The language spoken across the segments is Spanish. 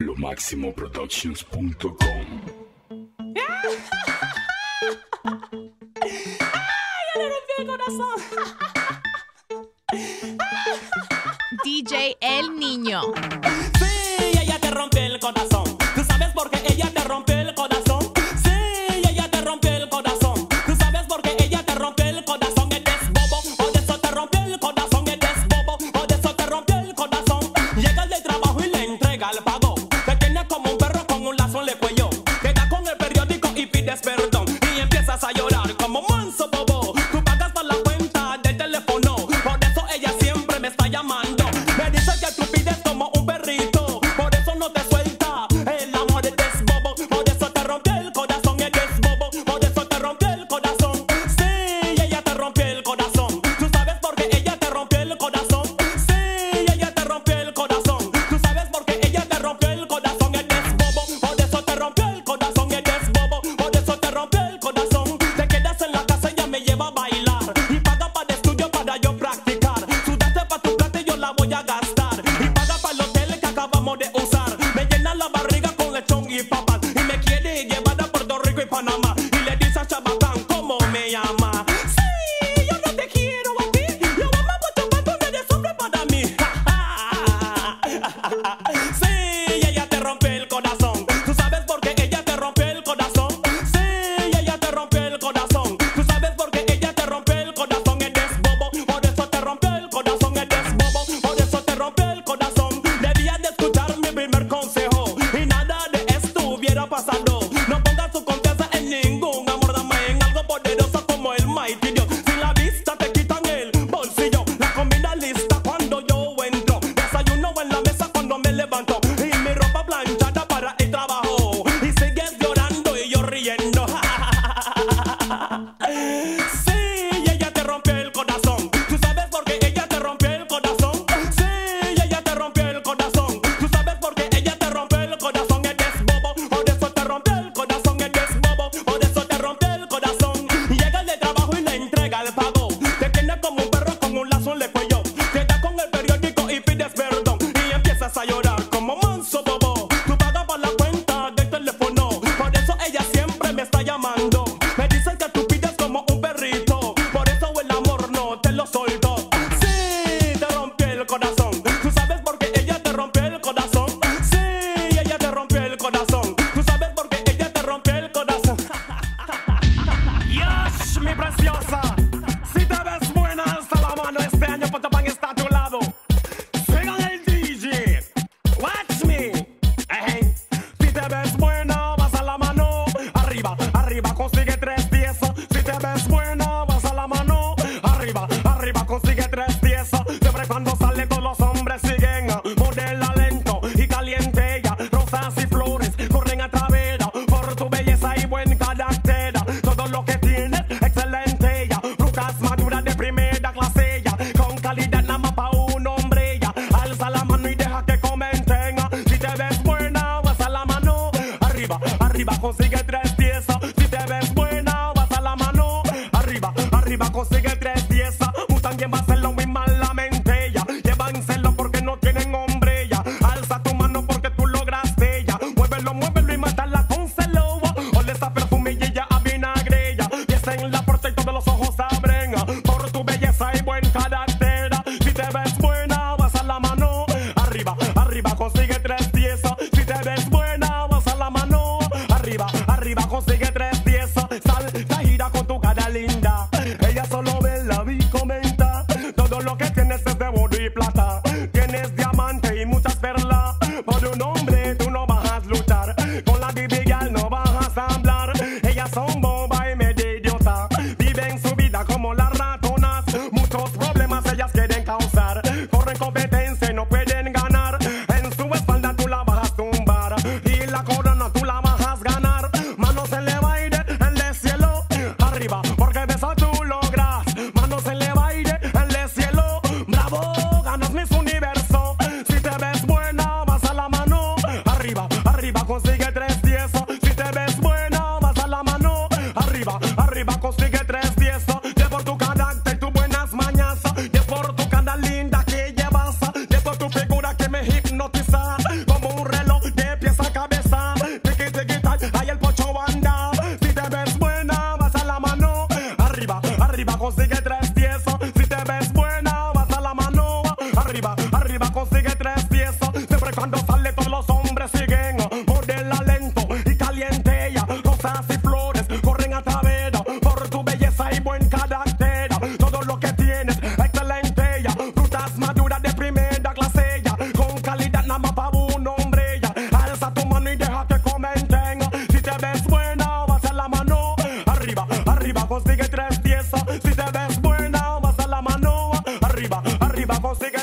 LoMaximoProductions.com ¡Ay, ya le rompí el corazón! ¡Ah! DJ El Niño. arriba, arriba consigue tres Viva você que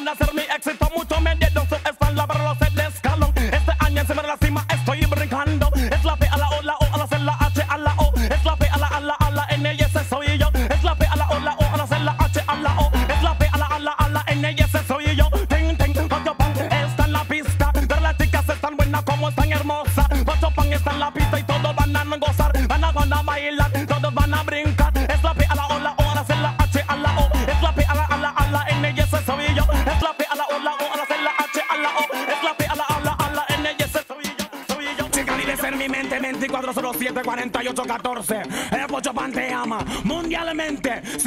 Wanna serve me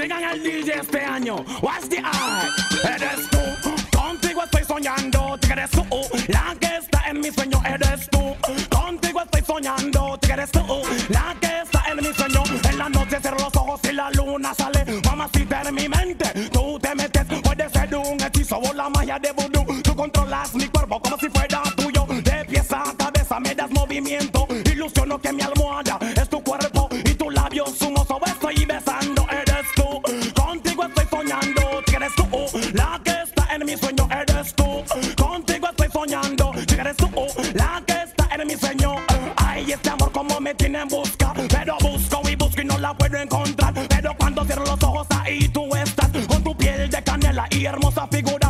vengan al DJ este año. What's the art? Eres tú, contigo estoy soñando, te crees tú. La que está en mi sueño eres tú. Contigo estoy soñando, te crees tú. La que está en mi sueño. En la noche cierro los ojos y la luna sale. Mamacita en mi mente, tú te metes. Puede ser un hechizo o la magia de vudú. Tú controlas mi cuerpo como si fuera tuyo. De pieza a cabeza me das movimiento. Ilusiono que mi almohada no la puedo encontrar. Pero cuando cierro los ojos ahí tú estás con tu piel de canela y hermosa figura.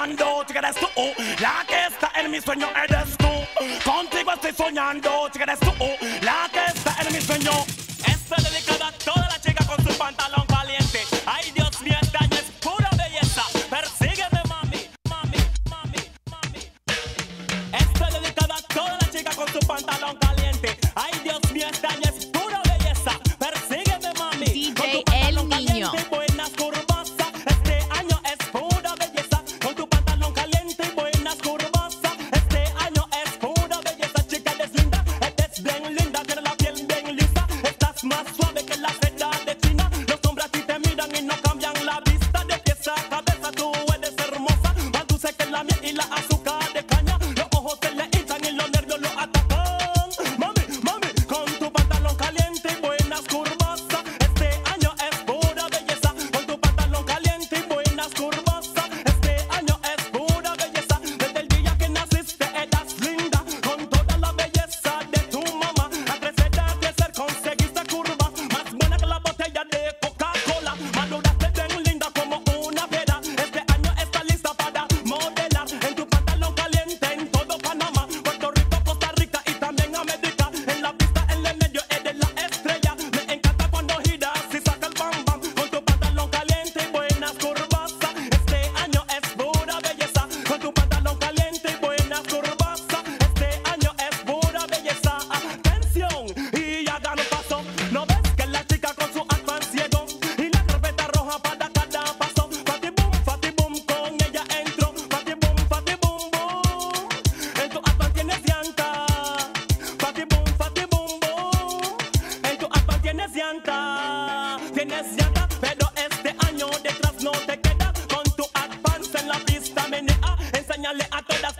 soñando, te quedas tú. Oh, la que está en mi sueño eres tú. Contigo estoy soñando, te quedas tú. Oh, la que está en mi sueño tienes llanta, tienes llanta, pero este año detrás no te queda. Con tu advance en la pista menea, enséñale a todas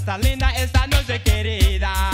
tan linda esta noche, querida.